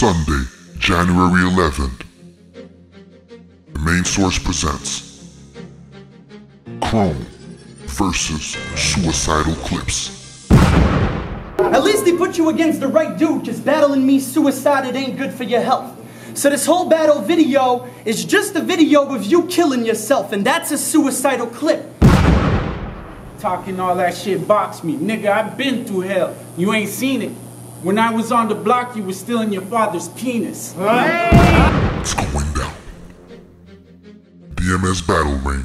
Sunday, January 11th. Da Main Source presents Crome versus Suicidal Clips. At least they put you against the right dude, cause battling me suicided ain't good for your health. So this whole battle video is just a video of you killing yourself, and that's a suicidal clip. Talking all that shit box me. Nigga, I've been through hell. You ain't seen it. When I was on the block, you were still in your father's penis. It's going down. DMS Battle Ring